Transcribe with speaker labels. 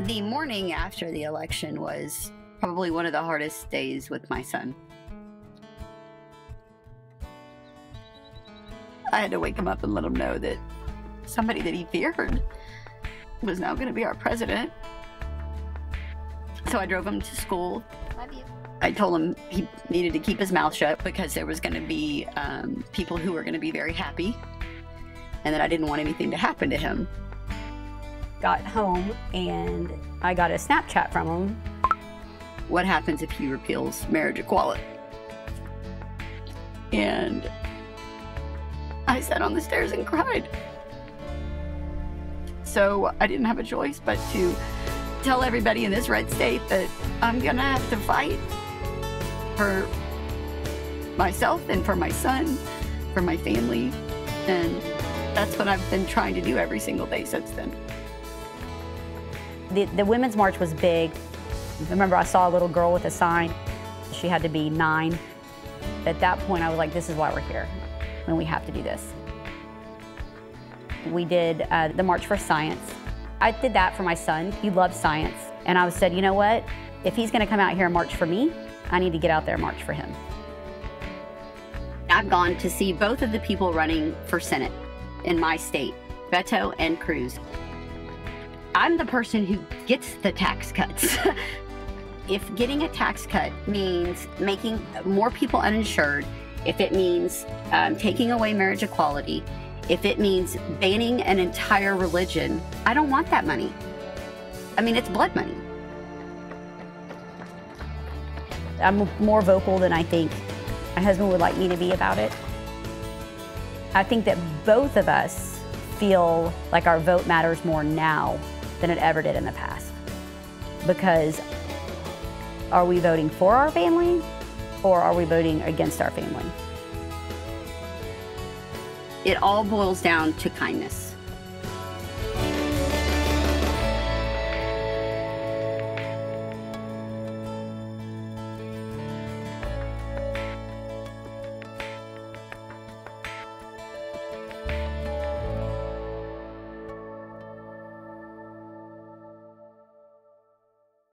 Speaker 1: The morning after the election was probably one of the hardest days with my son. I had to wake him up and let him know that somebody that he feared was now going to be our president. So I drove him to school.
Speaker 2: Love you.
Speaker 1: I told him he needed to keep his mouth shut because there was going to be um, people who were going to be very happy and that I didn't want anything to happen to him.
Speaker 3: Got home and I got a Snapchat from him.
Speaker 1: What happens if he repeals marriage equality? And I sat on the stairs and cried. So I didn't have a choice but to tell everybody in this red state that I'm gonna have to fight for myself and for my son, for my family, and that's what I've been trying to do every single day since then.
Speaker 3: The, the Women's March was big. I remember I saw a little girl with a sign. She had to be nine. At that point, I was like, this is why we're here, and we have to do this. We did uh, the March for Science. I did that for my son. He loves science. And I said, you know what? If he's going to come out here and march for me, I need to get out there and march for him.
Speaker 1: I've gone to see both of the people running for Senate in my state, Beto and Cruz. I'm the person who gets the tax cuts. if getting a tax cut means making more people uninsured, if it means um, taking away marriage equality, if it means banning an entire religion, I don't want that money. I mean, it's blood money.
Speaker 3: I'm more vocal than I think my husband would like me to be about it. I think that both of us feel like our vote matters more now than it ever did in the past. Because are we voting for our family or are we voting against our family?
Speaker 1: It all boils down to kindness.